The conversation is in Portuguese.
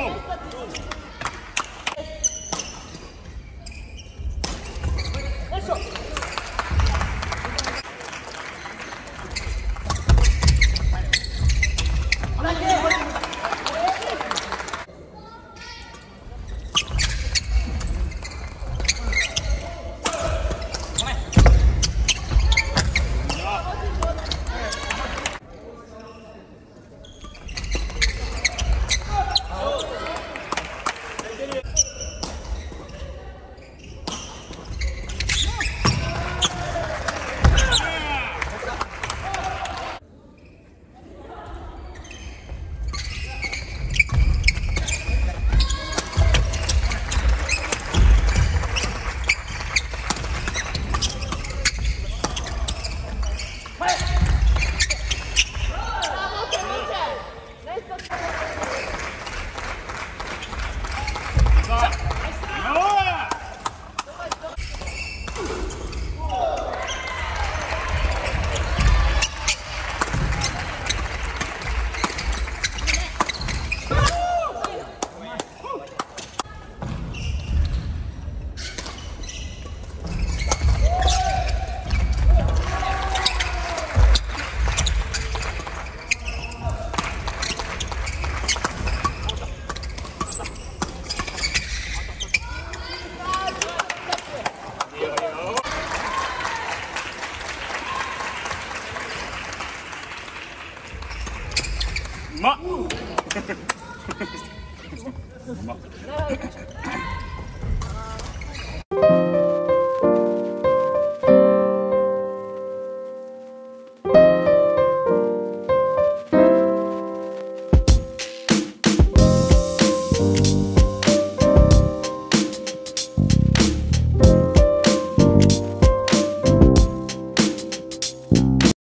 야,